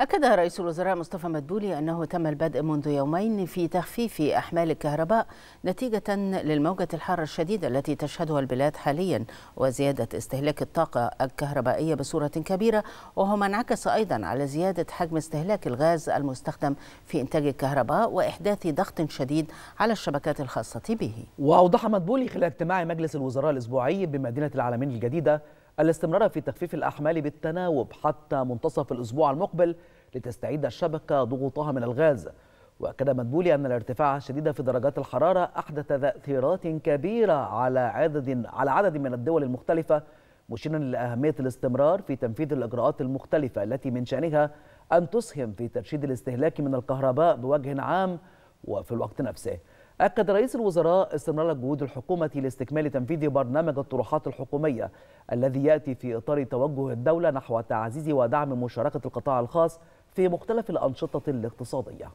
أكد رئيس الوزراء مصطفى مدبولي أنه تم البدء منذ يومين في تخفيف أحمال الكهرباء نتيجة للموجة الحارة الشديدة التي تشهدها البلاد حاليا وزيادة استهلاك الطاقة الكهربائية بصورة كبيرة وهو ما انعكس أيضا على زيادة حجم استهلاك الغاز المستخدم في إنتاج الكهرباء وإحداث ضغط شديد على الشبكات الخاصة به. وأوضح مدبولي خلال اجتماع مجلس الوزراء الأسبوعي بمدينة العالمين الجديدة الاستمرار في تخفيف الأحمال بالتناوب حتى منتصف الأسبوع المقبل لتستعيد الشبكة ضغوطها من الغاز. وأكد مدبولي أن الارتفاع الشديد في درجات الحرارة أحدث تأثيرات كبيرة على عدد على عدد من الدول المختلفة مشيرا لأهمية الاستمرار في تنفيذ الإجراءات المختلفة التي من شأنها أن تسهم في ترشيد الاستهلاك من الكهرباء بوجه عام وفي الوقت نفسه. أكد رئيس الوزراء استمرار جهود الحكومة لاستكمال تنفيذ برنامج الطروحات الحكومية الذي يأتي في إطار توجه الدولة نحو تعزيز ودعم مشاركة القطاع الخاص في مختلف الأنشطة الاقتصادية.